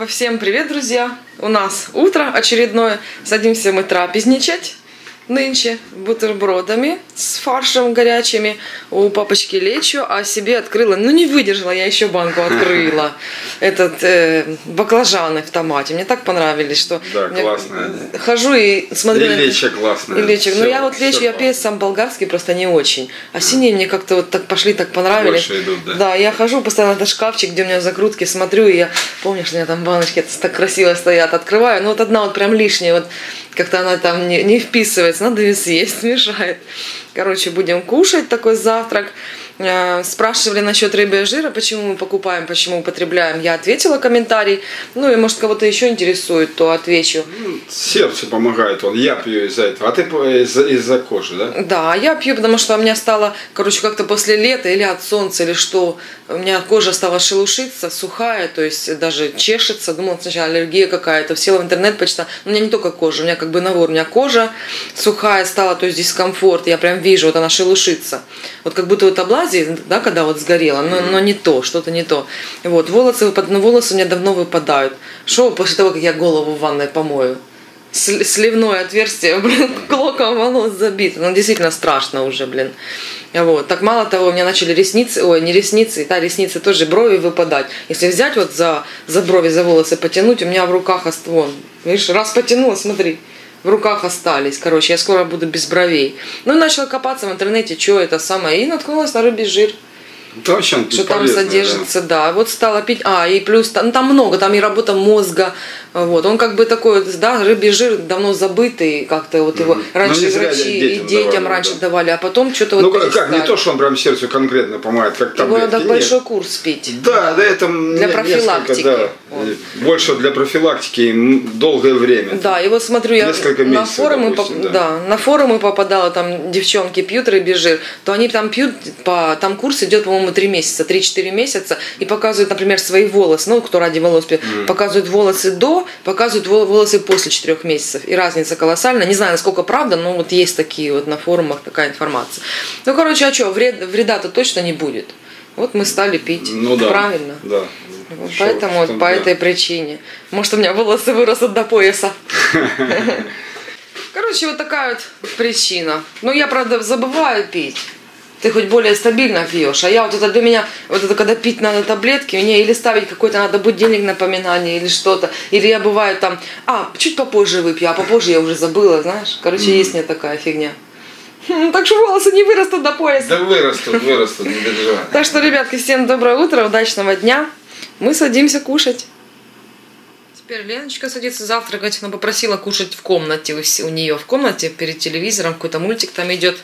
Снова всем привет, друзья! У нас утро очередное. Садимся мы трапезничать нынче бутербродами с фаршем горячими. У папочки лечу, а себе открыла, ну не выдержала, я еще банку открыла. Этот э, баклажаны в томате. Мне так понравились, что Да, классная. хожу и смотрю И на лечо классное. И лечик. Ну я вот всё я пью сам болгарский просто не очень. А синие мне как-то вот так пошли, так понравились. Больше идут, да. Да, я хожу постоянно на шкафчик, где у меня закрутки, смотрю, и я, помнишь, у меня там баночки так красиво стоят, открываю, ну вот одна вот прям лишняя, вот как-то она там не, не вписывается, надо ее съесть, мешает. Короче, будем кушать такой завтрак. Э, Спрашивали насчет рыбы и жира, почему мы покупаем, почему употребляем. Я ответила комментарий. Ну и может кого-то еще интересует, то отвечу. Ну, Сердцу помогает он. Я пью из-за этого. А ты из-за из-за кожи, да? Да, я пью, потому что у меня стало, короче, как-то после лета или от солнца, или что, у меня кожа стала шелушиться, сухая, то есть даже чешется. Думала сначала аллергия какая-то. Села в интернет, почитала. У меня не только кожа, у меня как бы набор. У меня кожа сухая стала, то есть дискомфорт. Я прям вижу, вот она шелушится. Вот как будто вот облазии, да, когда вот сгорела, но, но не то, что-то не то. Вот, волосы, выпад- ну, волосы у меня давно выпадают. Что после того, как я голову в ванной помою? Сли- сливное отверстие, блин, клоком волос забито. Ну, действительно страшно уже, блин. Вот. Так мало того, у меня начали ресницы, ой, не ресницы, да, ресницы тоже, брови выпадать. Если взять вот за, за брови, за волосы потянуть, у меня в руках, ост- вон, видишь, раз потянула, смотри, в руках остались. Короче, я скоро буду без бровей. Ну, начала копаться в интернете, что это самое, и наткнулась на рыбий жир Это вообще он что там содержится, да. Вот стала пить, а, и плюс, там, ну, там много, там и работа мозга, вот. Он как бы такой, да, рыбий жир давно забытый, как-то вот его раньше Ну, не зря врачи и детям детям давали, раньше да. давали, а потом что-то да. вот Ну как, как, не перестали. то, что он прям сердцу конкретно помогает, как Его таблетки. надо нет. большой курс пить. Да, да, это Для профилактики. да, Вот. больше для профилактики долгое время. Да, и вот смотрю, я Несколько на месяцев, форумы, допустим, да. да. на форумы попадала, там девчонки пьют рыбий жир, то они там пьют, по, там курс идет, по-моему, 3 месяца, 3-4 месяца, и показывают, например, свои волосы, ну, кто ради волос пьет, показывают волосы до, показывают вол- волосы после 4 месяцев, и разница колоссальная, не знаю, насколько правда, но вот есть такие вот на форумах такая информация. Ну, короче, а что, вред, вреда-то точно не будет. Вот мы стали пить. Ну да. Правильно. Да. Вот Шо- Поэтому вот по да. этой причине. Может, у меня волосы вырастут до пояса. Короче, вот такая вот причина. Ну, я, правда, забываю пить. Ты хоть более стабильно пьешь. А я вот это для меня, вот это когда пить надо таблетки, мне или ставить какой-то надо будильник напоминание или что-то. Или я бываю там, а, чуть попозже выпью, а попозже я уже забыла, знаешь. Короче, есть мне такая фигня. Хм, Так что волосы не вырастут до пояса. Да вырастут, вырастут, не переживай. Так что, ребятки, всем доброе утро, удачного дня. Мы садимся кушать. Теперь Леночка садится завтракать, но попросила кушать в комнате, у нее в комнате, перед телевизором, какой-то мультик там идет.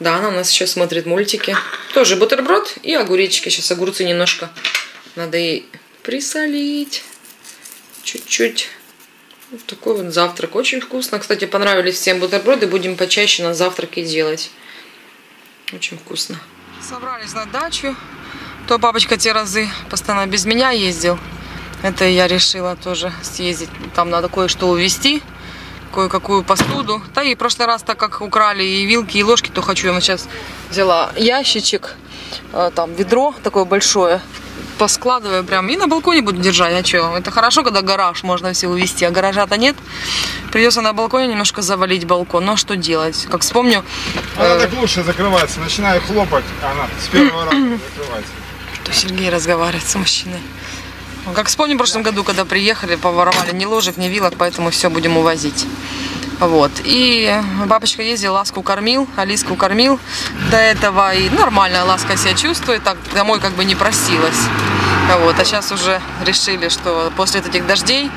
Да, она у нас еще смотрит мультики. Тоже бутерброд и огуречки. Сейчас огурцы немножко надо и присолить. Чуть-чуть. Вот такой вот завтрак. Очень вкусно. Кстати, понравились всем бутерброды. Будем почаще на завтраки делать. Очень вкусно. Собрались на дачу. То папочка те разы постоянно без меня ездил. Это я решила тоже съездить. Там надо кое-что увезти. Кое-какую посуду. Да и в прошлый раз, так как украли и вилки, и ложки, то хочу. Я вот сейчас взяла ящичек, э, там ведро такое большое. Поскладываю прям и на балконе буду держать. А что? Это хорошо, когда гараж можно все увезти, а гаража-то нет. Придется на балконе немножко завалить балкон. Но что делать? Как вспомню, Она так лучше закрывается. Начинаю хлопать, она с первого раза закрывается. То Сергей разговаривает с мужчиной. Ну, Как вспомним в прошлом году, когда приехали, поворовали ни ложек, ни вилок, поэтому все будем увозить. Вот. И бабочка ездил, ласку кормил, Алиску кормил до этого. И нормально ласка себя чувствует, так домой как бы не просилась. Вот. А сейчас уже решили, что после этих дождей,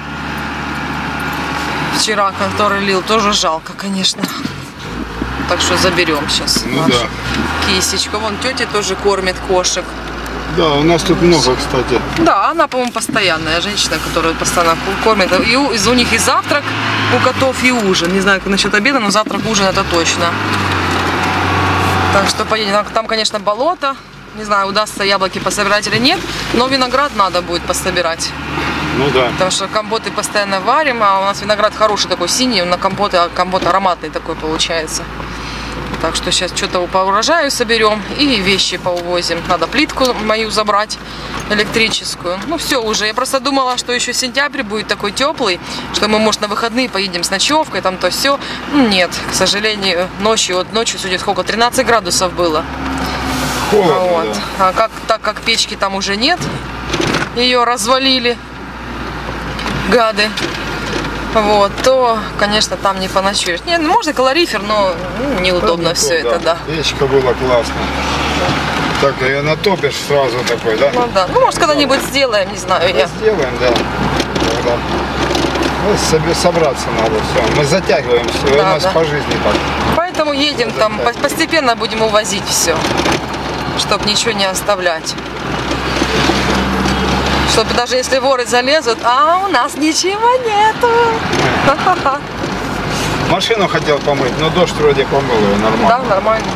вчера, который лил, тоже жалко, конечно. Так что заберем сейчас Ну нашу да. кисечку. Вон тетя тоже кормит кошек. Да, у нас тут много, кстати. Да, она, по-моему, постоянная женщина, которая постоянно кормит. И у, из- у них и завтрак у котов, и ужин. Не знаю, как насчет обеда, но завтрак, ужин это точно. Так что поедем. Там, конечно, болото. Не знаю, удастся яблоки пособирать или нет. Но виноград надо будет пособирать. Ну да. Потому что компоты постоянно варим, а у нас виноград хороший такой синий, на компоты, а компот ароматный такой получается. Так что сейчас что-то по урожаю соберем и вещи поувозим. Надо плитку мою забрать электрическую. Ну все уже. Я просто думала, что еще сентябрь будет такой теплый, что мы, может, на выходные поедем с ночевкой, там то все. нет, к сожалению, ночью, вот ночью сегодня сколько, 13 градусов было. Холодно, Вот. да. А как, так как печки там уже нет, ее развалили, гады, вот, то, конечно, там не поночуешь. Не, ну, можно калорифер, но ну, неудобно Да, все ну, это, да. Печка была классно. Так, ее натопишь сразу такой, да? Ну да. Ну, может, когда-нибудь сделаем, не знаю я. Сделаем, да. Тогда. Ну, собраться надо, все. Мы затягиваем все, Да, у нас да. по жизни так. Поэтому едем там, по- постепенно будем увозить все, чтобы ничего не оставлять. Чтобы даже если воры залезут, а у нас ничего нету. Машину хотел помыть, но дождь вроде помыл его Да, нормально. нормально.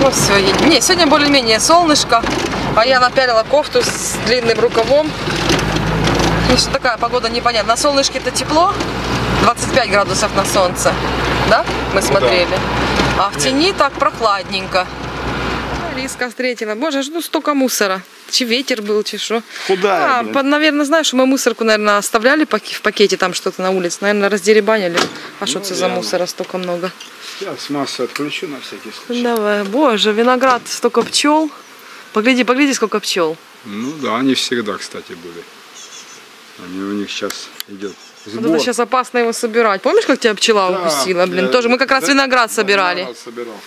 Ну все, едем. Не, сегодня более-менее солнышко, а я напялила кофту с длинным рукавом. Ну, что такая погода непонятна. На солнышке-то тепло, 25 градусов на солнце, да? Мы смотрели. А в тени так прохладненько. Лиска встретила. Боже, ну столько мусора. Чи ветер был, чи что. Худая, А, блин. по- наверное, знаешь, мы мусорку, наверное, оставляли в пакете там что-то на улице. Наверное, раздеребанили. А что Ну, это за верно. мусора столько много? Сейчас массу отключу на всякий случай. Давай, боже, виноград, столько пчел. Погляди, погляди, сколько пчел. Ну да, они всегда, кстати, были. Они у них сейчас идет Вот сбор. это сейчас опасно его собирать. Помнишь, как тебя пчела Да, укусила, блин? я- Тоже мы как раз да, виноград собирали. виноград собирал.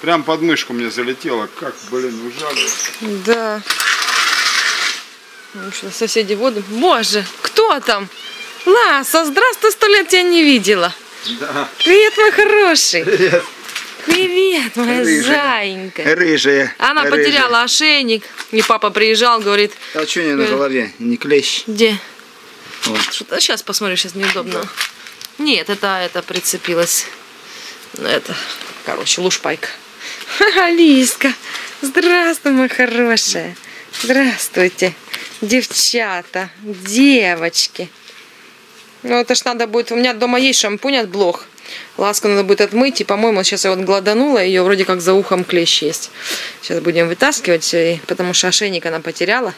Прям под мышку мне залетело. Как, блин, ужалилось. Да. Ну что, соседи воду. Боже, кто там? Ласа, здравствуй, сто лет тебя не видела. Да. Привет, мой хороший. Привет. Привет, моя Рыжая. заинька. Рыжая. Она рыжая. потеряла ошейник. И папа приезжал, говорит, А что не на Э. голове? Не клещ. где? Вот. Что-то сейчас посмотрю, сейчас неудобно. Нет, это это прицепилось. Это, короче, лушпайка. Ха-ха, Лиска. Здравствуй, моя хорошая. Здравствуйте, девчата, девочки. Ну, это ж надо будет... У меня дома есть шампунь от блох. Ласку надо будет отмыть. И, по-моему, сейчас я вот гладанула. Ее вроде как за ухом клещ есть. Сейчас будем вытаскивать и- Потому что ошейник она потеряла.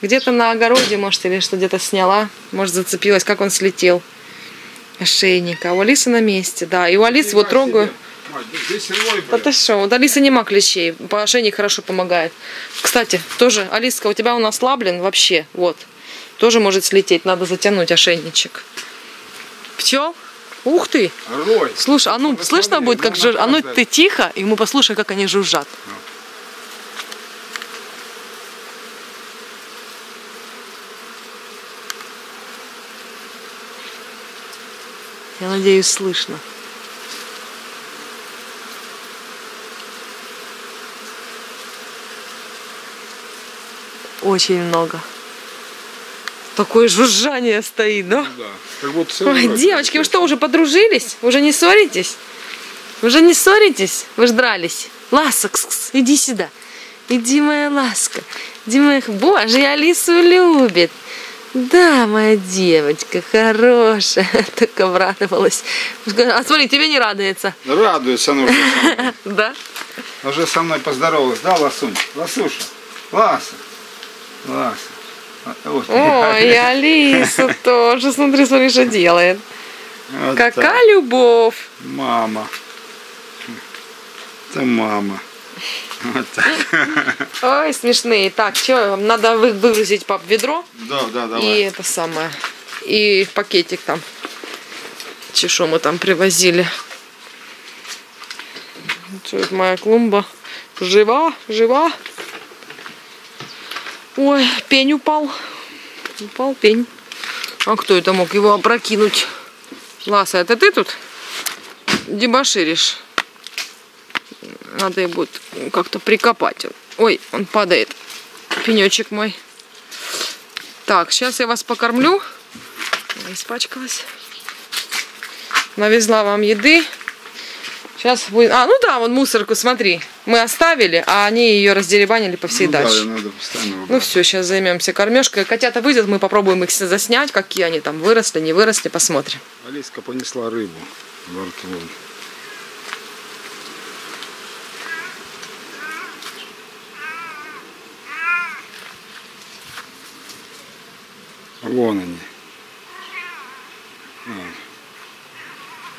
Где-то на огороде, может, или что где-то сняла. Может, зацепилась, как он слетел. Ошейник. А у Алисы на месте, да. И у Алисы вот трогаю. Рой, Да блин. ты что, вот Алисы нема клещей. По ошейник хорошо помогает. Кстати, тоже, Алиска, у тебя он ослаблен вообще. Вот. Тоже может слететь. Надо затянуть ошейничек. Пчел? Ух ты! Рой. Слушай, а ну Посмотри, слышно будет, как жужжат. А ну ты тихо, и мы послушаем, как они жужжат. Я надеюсь, слышно. Очень много. Такое жужжание стоит, да? Да. Как будто целый Ой, девочки, вы что, уже подружились? Уже не ссоритесь? Уже не ссоритесь? Вы ж дрались. Ласка, иди сюда. Иди, моя ласка. Иди, моя... Боже, и Алису любит. Да, моя девочка, хорошая. Так обрадовалась. А смотри, тебе не радуется. Радуется она уже со мной. Да? Уже со мной поздоровалась, да, Ласунь? Ласуша. Ласа. Ласа. А, вот. Ой, и Алиса тоже. Смотри, смотри, что делает. Вот Какая так. любовь. Мама. Это мама. Вот так. Ой, смешные. Так, что, надо вы- выгрузить пап ведро. Да, да, И давай. это самое. И пакетик там. Че, что мы там привозили. Что это моя клумба? Жива, жива. Ой, пень упал. Упал пень. А кто это мог его опрокинуть? Ласа, это ты тут дебоширишь? Надо его будет как-то прикопать. Ой, он падает. Пенечек мой. Так, сейчас я вас покормлю. Испачкалась. Навезла вам еды. Сейчас будет... А, ну да, вон мусорку, смотри. Мы оставили, а они ее раздеребанили по всей ну, даче. Да, надо ну все, сейчас займемся кормежкой. Котята выйдут, мы попробуем их заснять, какие они там выросли, не выросли, посмотрим. Алиска понесла рыбу во рту. Вон они.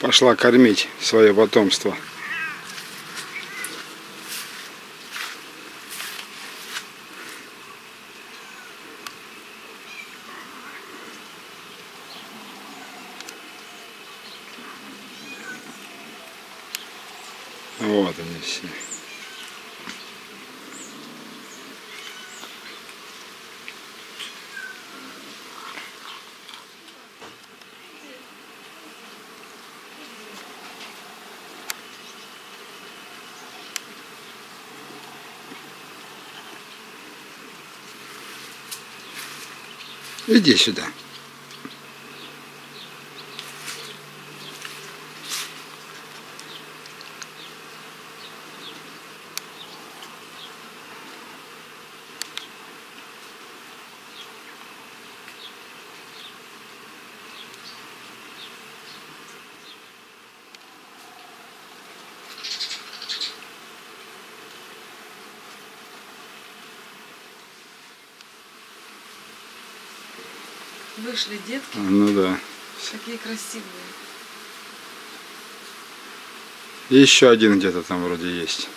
Пошла кормить свое потомство. Вот они все. Иди сюда. Вышли детки, Ну да. такие красивые. И еще один где-то там вроде есть.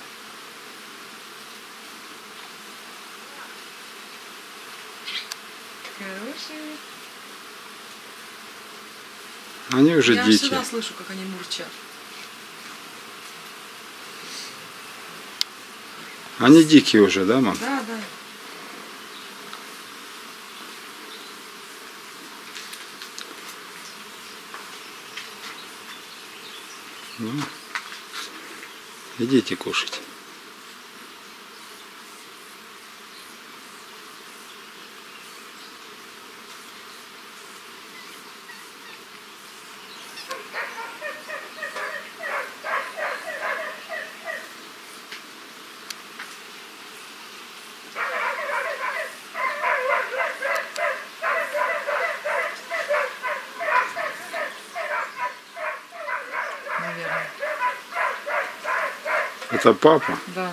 Хорошие. Они уже Я дикие. всегда слышу, как они мурчат. Они дикие уже, да, мам? Да, да. Ну, идите кушать. Наверное. Это папа? Да.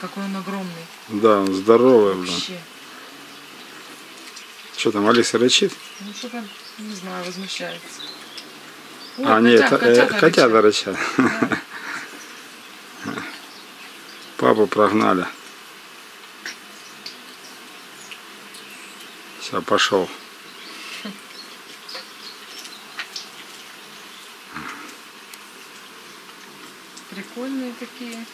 Какой он огромный. Да, он здоровый, блин. Вообще. Что там, Алиса рычит? Ну что-то, не знаю, возмущается. Ой, а, нет, котя- это, э, котята котята рычат. рычат. Папу прогнали. Все, пошел. Прикольные такие.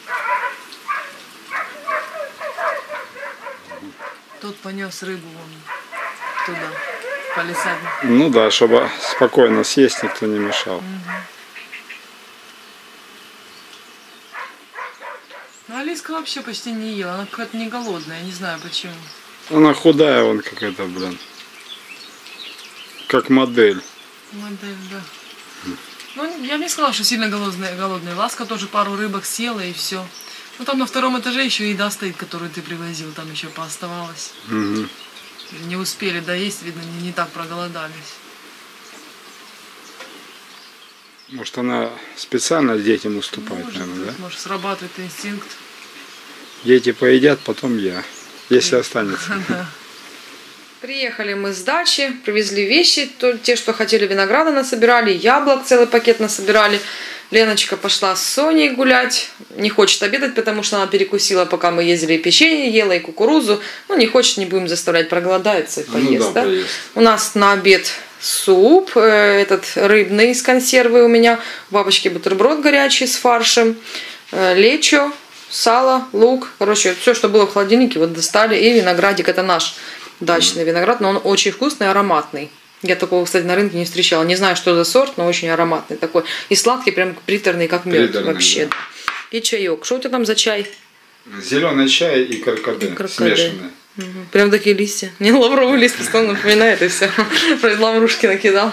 Тут понес рыбу вон туда, по лесаднику. Ну да, чтобы спокойно съесть, никто не мешал. Ну, Алиска вообще почти не ела, она какая-то не голодная, не знаю почему. Она худая, он какая-то, блин. Как модель. Модель, да. Ну, я бы не сказала, что сильно голодная, голодная. Ласка тоже пару рыбок съела и все. Ну, там на втором этаже еще еда стоит, которую ты привозил, там еще пооставалось. Мгм. Не успели доесть, видно, не, не так проголодались. Может, она специально детям уступает, Может, наверное, да? может, срабатывает инстинкт. Дети поедят, потом я. Если останется. Приехали мы с дачи, привезли вещи, то, те, что хотели винограда насобирали, яблок целый пакет насобирали. Леночка пошла с Соней гулять, не хочет обедать, потому что она перекусила, пока мы ездили, и печенье ела, и кукурузу. Ну, не хочет, не будем заставлять, проголодается и Ну поест, да, да? поест. У нас на обед суп, э, этот рыбный из консервы у меня, у бабочки бутерброд горячий с фаршем, э, лечо, сало, лук, короче, все, что было в холодильнике, вот достали, и виноградик, это наш дачный виноград, но он очень вкусный, ароматный. Я такого, кстати, на рынке не встречала. Не знаю, что за сорт, но очень ароматный такой. И сладкий, прям приторный, как мед Приторный, вообще. да. И чаек. Что у тебя там за чай? Зеленый чай и каркаде, И каркаде. смешанные. Мгм. Прям такие листья. Мне лавровый лист постоянно напоминает, и все. Про лаврушки накидал.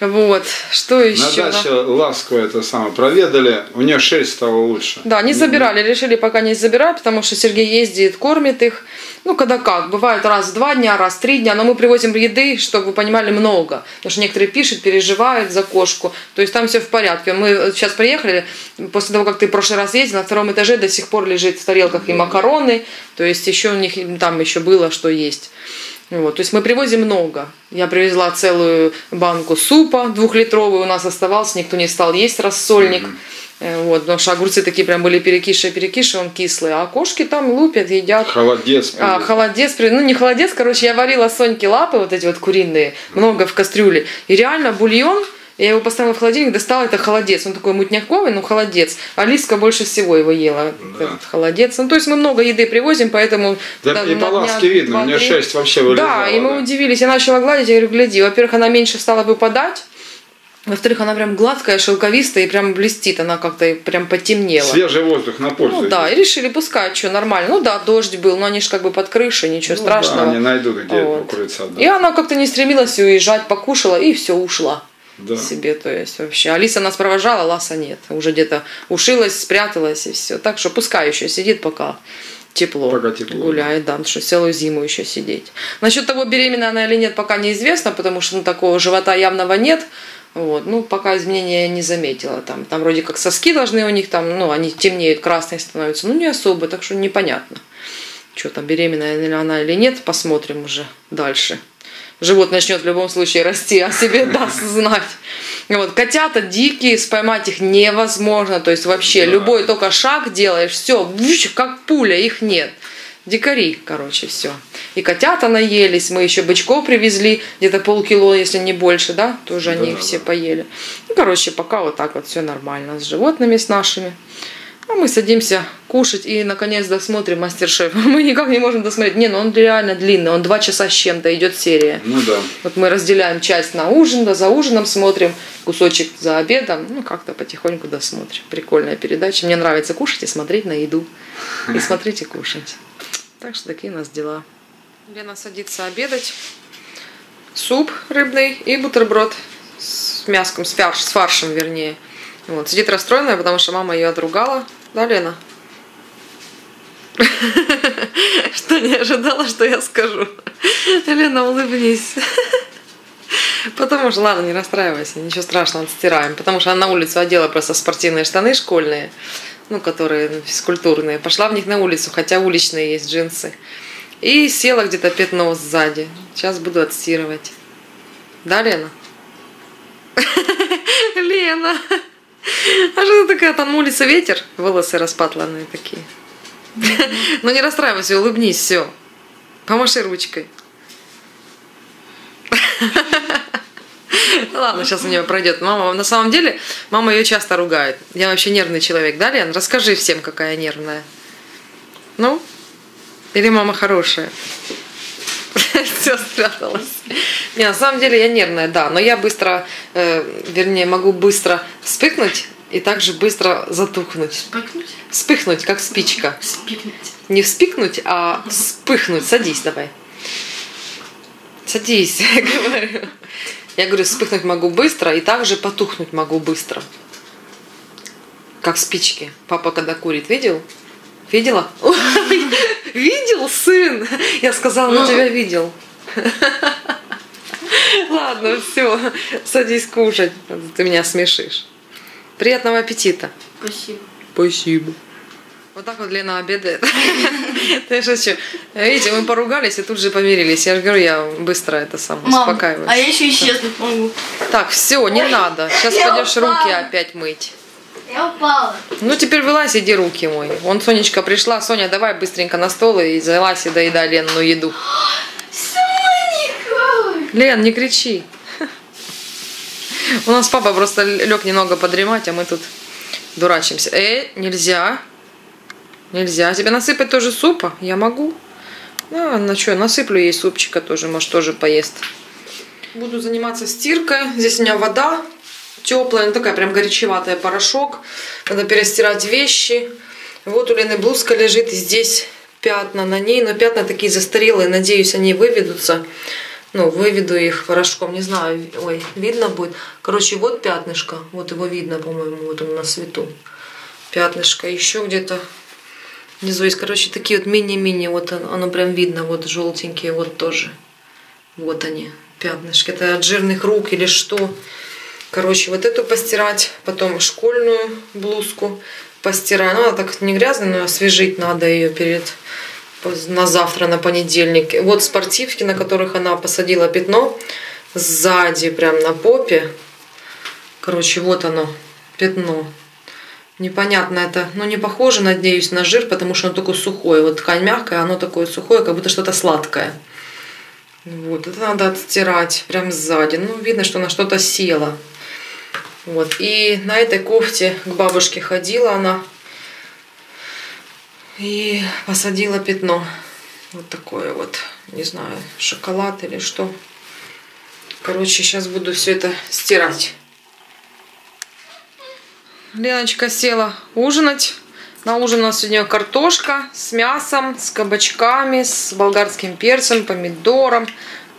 Вот. Что На еще? даче ласку это самое проведали, у нее шерсть стала лучше. Да, не забирали, решили пока не забирать, потому что Сергей ездит, кормит их. Ну, когда как, бывает раз в два дня, раз в три дня, но мы привозим еды, чтобы вы понимали, много. Потому что некоторые пишут, переживают за кошку. То есть там все в порядке. Мы сейчас приехали, после того, как ты в прошлый раз ездил, на втором этаже до сих пор лежит в тарелках и макароны. То есть еще у них там еще было, что есть. Вот, то есть мы привозим много. Я привезла целую банку супа двухлитровый, у нас оставался, никто не стал есть рассольник. Э, Вот, потому что огурцы такие прям были перекиши-перекиши, он кислый. А кошки там лупят, едят. Холодец. А, холодец, ну не холодец, короче, я варила Соньке лапы, вот эти вот куриные, много в кастрюле. И реально бульон, я его поставила в холодильник, достала, это холодец. Он такой мутняковый, но холодец. Алиска больше всего его ела, Да. этот холодец. Ну, то есть мы много еды привозим, поэтому... Да, там и по ласке видно, у нее шерсть вообще вылезала. Да, и мы да. удивились. Я начала гладить, я говорю, гляди. Во-первых, она меньше стала выпадать. Во-вторых, она прям гладкая, шелковистая и прям блестит. Она как-то прям потемнела. Свежий воздух на пользу. Ну да, и решили, пускай, что, нормально. Ну да, дождь был, но они же как бы под крышей, ничего Ну страшного. Да, они найдут, где Вот. укрыться. Да. И она как-то не стремилась уезжать, покушала и все, ушла Да. себе. То есть вообще. Алиса нас провожала, Ласа нет. Уже где-то ушилась, спряталась и все. Так что пускай еще сидит пока тепло. Пока тепло, Гуляет, да, что целую зиму еще сидеть. Насчет того, беременна она или нет, пока неизвестно, потому что ну, такого живота явного нет. Вот, ну, пока изменения не заметила. Там, там вроде как соски должны у них там, ну, они темнеют, красные становятся. Ну, не особо, так что непонятно. Что там, беременная ли она или нет, посмотрим уже дальше. Живот начнет в любом случае расти, о себе даст знать. Вот, котята дикие, споймать их невозможно. То есть вообще Да. любой только шаг делаешь, все, как пуля, их нет. Дикари, короче, все. И котята наелись, мы еще бычков привезли, где-то полкило, если не больше, да, тоже они Да, все да. поели. Ну, короче, пока вот так вот все нормально с животными, с нашими. А мы садимся кушать и наконец досмотрим мастер-шеф. Мы никак не можем досмотреть. Не, ну он реально длинный, он два часа с чем-то идет серия. Ну да. Вот мы разделяем часть на ужин, да, за ужином смотрим, кусочек за обедом, ну как-то потихоньку досмотрим. Прикольная передача. Мне нравится кушать и смотреть на еду. И смотреть и кушать. Так что такие у нас дела. Лена садится обедать. Суп рыбный и бутерброд с мяском, с, фарш, с фаршем, вернее. Вот. Сидит расстроенная, потому что мама ее отругала. Да, Лена? Что не ожидала, что я скажу. Лена, улыбнись. Потому что, ладно, не расстраивайся, ничего страшного, отстираем. Потому что она на улицу одела просто спортивные штаны школьные, ну, которые физкультурные. Пошла в них на улицу, хотя уличные есть джинсы. И села где-то пятно сзади. Сейчас буду отстирывать. Да, Лена? Лена! А что ты такая? Там на улице ветер, волосы распатланные такие. Ну не расстраивайся, улыбнись, все. Помаши ручкой. Ладно, сейчас у нее пройдет. Мама, на самом деле, мама ее часто ругает. Я вообще нервный человек, да, Лен? Расскажи всем, какая я нервная. Ну? Или мама хорошая? Все спряталось. Не, на самом деле я нервная, да. Но я быстро, э, вернее, могу быстро вспыхнуть и также быстро затухнуть. Спикнуть? Вспыхнуть, как спичка. Спикнуть. Не вспикнуть, а вспыхнуть. Садись давай. Садись, я говорю. Я говорю, вспыхнуть могу быстро и также потухнуть могу быстро. Как спички. Папа когда курит, видел? Видела? Видел, сын? Я сказала, на тебя видел. Ладно, все, садись кушать. Ты меня смешишь. Приятного аппетита. Спасибо. Спасибо. Вот так вот Лена обедает. Ты шучу. Видите, мы поругались и тут же помирились. Я же говорю, я быстро это сам успокаиваюсь. а я еще исчезнуть могу. Так, все, не надо. Сейчас пойдешь руки опять мыть. Я упала. Ну, теперь вылазь, иди руки мой. Вон Сонечка пришла. Соня, давай быстренько на стол и залазь и доедай Ленну еду. Соник! Лен, не кричи. У нас папа просто лег немного подремать, а мы тут дурачимся. Э, нельзя. Нельзя. Тебе насыпать тоже супа? Я могу. Ну, на что, насыплю ей супчика тоже, может, тоже поест. Буду заниматься стиркой. Здесь у меня вода теплая, ну такая прям горячеватая порошок. Надо перестирать вещи. Вот у Лены блузка лежит, и здесь пятна на ней, но пятна такие застарелые, надеюсь, они выведутся. Ну, выведу их порошком, не знаю, ой, видно будет. Короче, вот пятнышко, вот его видно, по-моему, вот он на свету. Пятнышко, еще где-то внизу есть, короче, такие вот мини-мини, вот оно, оно прям видно, вот желтенькие, вот тоже. Вот они, пятнышки. Это от жирных рук или что. Короче, вот эту постирать, потом школьную блузку постираю. Ну, она так не грязная, но освежить надо ее перед на завтра, на понедельник. Вот спортивки, на которых она посадила пятно, сзади, прям на попе. Короче, вот оно, пятно. Непонятно это, ну не похоже, надеюсь, на жир, потому что оно такое сухое. Вот ткань мягкая, оно такое сухое, как будто что-то сладкое. Вот, это надо отстирать прям сзади. Ну, видно, что она что-то села. Вот, и на этой кофте к бабушке ходила она и посадила пятно. Вот такое вот, не знаю, шоколад или что. Короче, сейчас буду все это стирать. Леночка села ужинать. На ужин у нас сегодня картошка с мясом, с кабачками, с болгарским перцем, помидором,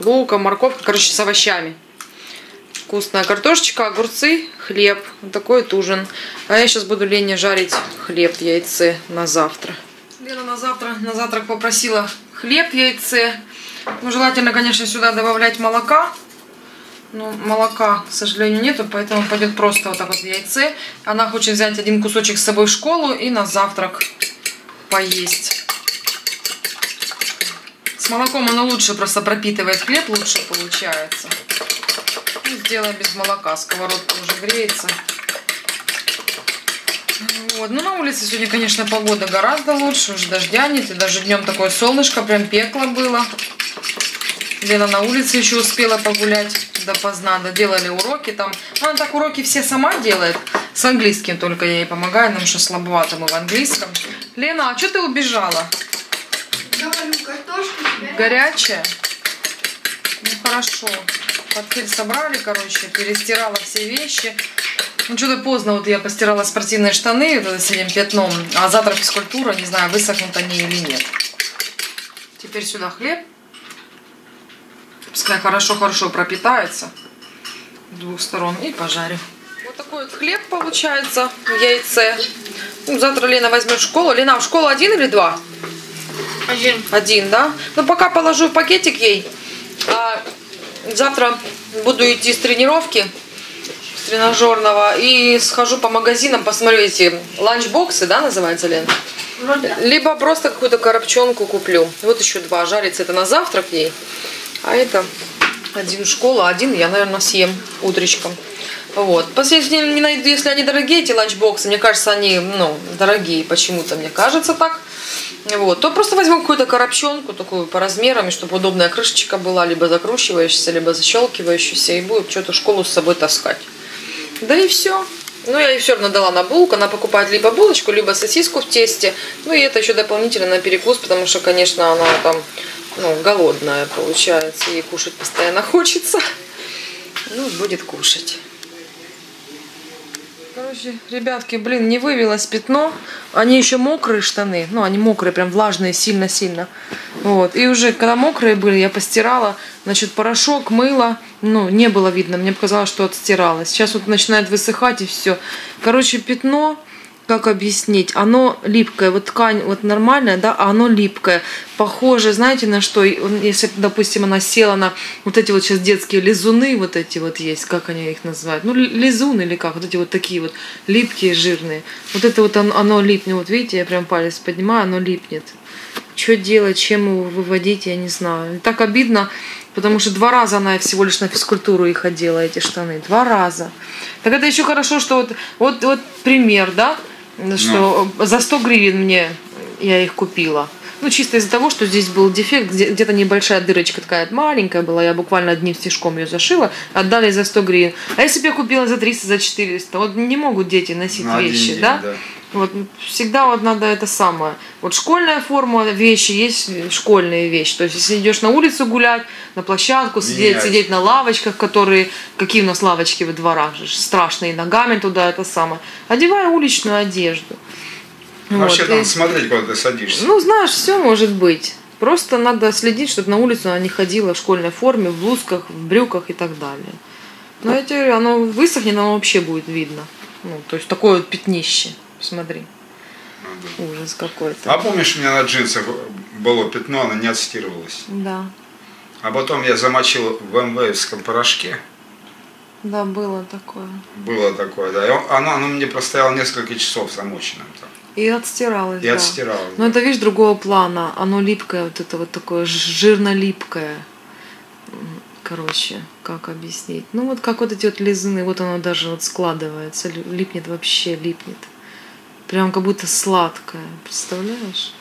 луком, морковкой, короче, с овощами. Вкусная картошечка, огурцы, хлеб. Вот такой вот ужин. А я сейчас буду Лене жарить хлеб, яйце на завтра. Лена на завтра, на завтрак попросила хлеб, яйце. Ну, желательно, конечно, сюда добавлять молока. Ну, молока, к сожалению, нету, поэтому пойдет просто вот так вот яйце. Она хочет взять один кусочек с собой в школу и на завтрак поесть. С молоком оно лучше просто пропитывает хлеб, лучше получается. Ну, сделаем без молока, сковородка уже греется. Вот. Ну, на улице сегодня, конечно, погода гораздо лучше, уже дождя нет, и даже днем такое солнышко, прям пекло было. Лена на улице еще успела погулять допоздна, доделали уроки там. Ну, Она так уроки все сама делает, с английским только я ей помогаю, нам что слабовато мы в английском. Лена, а что ты убежала? Говорю, картошка тебе. Горячая? Ну, хорошо. Портфель собрали, короче, перестирала все вещи. Ну, что-то поздно вот я постирала спортивные штаны вот с этим пятном, а завтра физкультура, не знаю, высохнут они или нет. Теперь сюда хлеб. Пускай хорошо-хорошо пропитается с двух сторон и пожарю. Вот такой вот хлеб получается в яйце. Ну, завтра Лена возьмет в школу. Лена, в школу один или два? Один. Один, да? Ну, пока положу в пакетик ей. А завтра буду идти с тренировки, с тренажерного, и схожу по магазинам, посмотрю эти ланчбоксы, да, называется, Лен? Вроде да. Либо просто какую-то коробчонку куплю. Вот еще два жарится. Это на завтрак ей. А это один в школу, а один я, наверное, съем утречком. Вот. Последний не найду, если они дорогие, эти ланчбоксы, мне кажется, они, ну, дорогие почему-то, мне кажется так. Вот. То просто возьму какую-то коробчонку, такую по размерам, чтобы удобная крышечка была, либо закручивающаяся, либо защелкивающаяся, и буду что-то школу с собой таскать. Да и все. Ну, я ей все равно дала на булку. Она покупает либо булочку, либо сосиску в тесте. Ну, и это еще дополнительно на перекус, потому что, конечно, она там, ну, голодная получается. Ей кушать постоянно хочется. Ну, будет кушать. Короче, ребятки, блин, не вывелось пятно. Они еще мокрые штаны. Ну, они мокрые, прям влажные сильно-сильно. Вот. И уже, когда мокрые были, я постирала. Значит, порошок, мыло. Ну, не было видно. Мне показалось, что отстиралось. Сейчас вот начинает высыхать и все. Короче, пятно, как объяснить, оно липкое. Вот ткань вот нормальная, да, а оно липкое. Похоже, знаете, на что? Если, допустим, она села на вот эти вот сейчас детские лизуны, вот эти вот есть, как они их называют? Ну, ли- лизун или как? Вот эти вот такие вот липкие, жирные. Вот это вот оно, оно липнет. Вот видите, я прям палец поднимаю, оно липнет. Что делать, чем его выводить, я не знаю. Так обидно, потому что два раза она всего лишь на физкультуру и ходила, эти штаны. Два раза. Так это еще хорошо, что вот, вот, вот пример, да, что за 100 гривен мне я их купила. Ну, чисто из-за того, что здесь был дефект, где- где-то небольшая дырочка такая маленькая была, я буквально одним стежком ее зашила, отдали за 100 гривен. А если бы я купила за 300, за 400, вот не могут дети носить На вещи, день, да? да. Вот всегда вот надо это самое. Вот школьная форма вещи есть школьные вещи. То есть если идешь на улицу гулять, на площадку, сидеть, сидеть на лавочках, которые какие у нас лавочки во дворах же, страшные ногами туда это самое. Одевай уличную одежду. Вообще Вот, надо и- смотреть, куда ты садишься. ну, знаешь, все может быть. Просто надо следить, чтобы на улицу она не ходила в школьной форме, в блузках, в брюках и так далее. Но говорю, оно высохнет, оно вообще будет видно. Ну, то есть такое вот пятнище. Посмотри. Ужас какой-то. А помнишь, у меня на джинсах было пятно, оно не отстирывалось. Да. А потом я замочил в МВСском порошке. Да, было такое. Было такое, да. И он- она, она мне простояла несколько часов замоченным там. И отстиралось, И да. отстиралась. Но это, видишь, другого плана. Оно липкое, вот это вот такое жирно-липкое. Короче, как объяснить? Ну, вот как вот эти вот лизуны, вот оно даже вот складывается, ли- липнет вообще, липнет. Прям как будто сладкое, представляешь?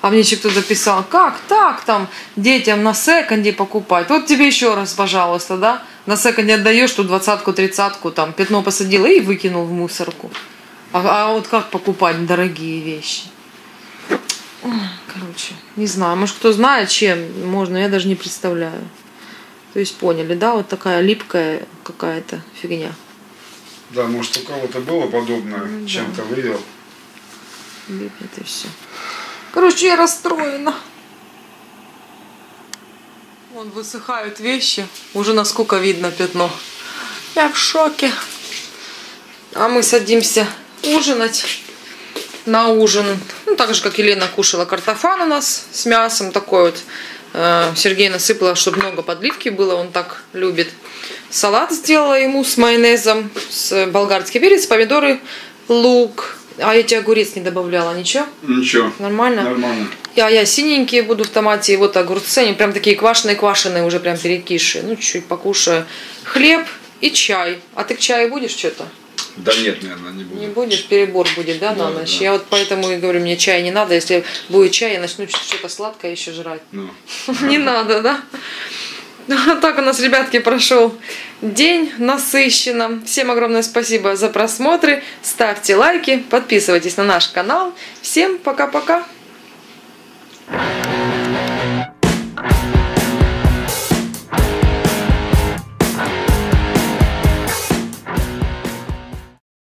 А мне еще кто-то писал, как так там детям на секонде покупать? Вот тебе еще раз, пожалуйста, да? На секонде отдаешь ту двадцатку, тридцатку, там пятно посадила и выкинул в мусорку. А, а вот как покупать дорогие вещи? Короче, не знаю, может кто знает, чем можно, я даже не представляю. То есть поняли, да, вот такая липкая какая-то фигня. Да, может у кого-то было подобное, Ну, да. чем-то вывел. Липнет и все. Короче, я расстроена. Вон высыхают вещи. Уже насколько видно пятно. Я в шоке. А мы садимся ужинать. На ужин. Ну, так же, как Елена кушала картофан у нас с мясом. Такой вот. Э, Сергей насыпала, чтобы много подливки было. Он так любит. Салат сделала ему с майонезом. С болгарский перец, помидоры, лук. А я тебе огурец не добавляла, ничего? Ничего. Нормально? Нормально. Я, я синенькие буду в томате, и вот огурцы, они прям такие квашеные-квашеные, уже прям перекиши. Ну, чуть-чуть покушаю. Хлеб и чай. А ты к чаю будешь что-то? Да нет, наверное, не буду. Не будешь? Перебор будет, да, на Да, ночь? да. Я вот поэтому и говорю, мне чая не надо. Если будет чай, я начну что-то сладкое еще жрать. Ну. Не надо, да? Так у нас, ребятки, прошел день насыщенно. Всем огромное спасибо за просмотры. Ставьте лайки, подписывайтесь на наш канал. Всем пока-пока.